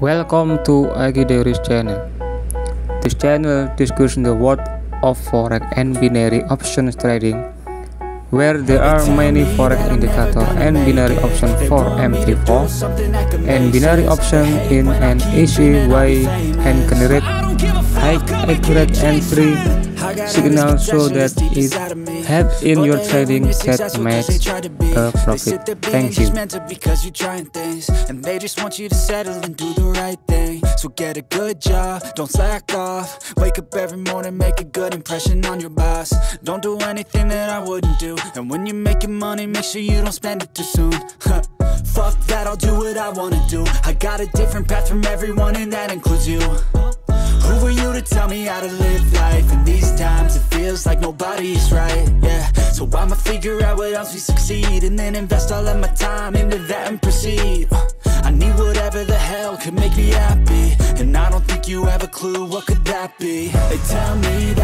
Welcome to Akideruz channel. This channel discusses the world of forex and binary options trading, where there are many forex indicators and binary option for MT4 and binary option in an easy way and generate high accurate entry signal so that it help in your trading that makes a profit. Thank you. because you're trying things and they just want you to settle and do the right thing. So get a good job, don't slack off. Wake up every morning, make a good impression on your boss. Don't do anything that I wouldn't do. And when you're making money, make sure you don't spend it too soon. Fuck that, I'll do what I wanna do. I got a different path from everyone, and that includes you. Who are you to tell me how to live life? In these times, it feels like nobody's right, yeah. So I'ma figure out what else we succeed And then invest all of my time into that and proceed. I need whatever the hell could make me happy. And I don't think you have a clue what could that be. They tell me that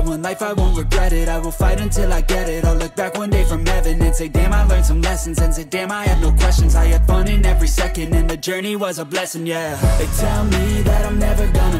Got one life, I won't regret it. I will fight until I get it. I'll look back one day from heaven And say, damn, I learned some lessons. And say, damn, I had no questions. I had fun in every second And the journey was a blessing, yeah. They tell me that I'm never gonna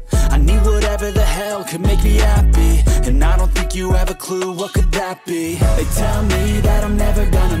need whatever the hell could make me happy. And I don't think you have a clue what could that be. They tell me that I'm never gonna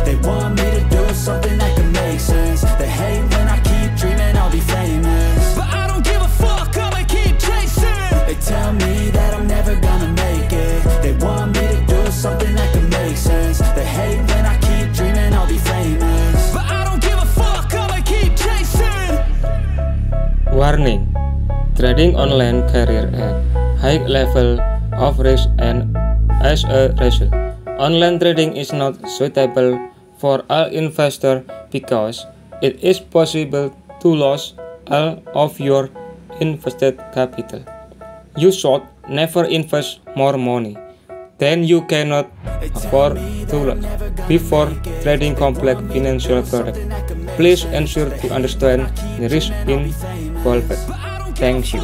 Warning Trading online carrier at high level of risk and as a result. Online trading is not suitable for all investors because it is possible to lose all of your invested capital. You should never invest more money than you cannot afford to lose before trading complex financial products. Please ensure to understand the risk involved. Thank you.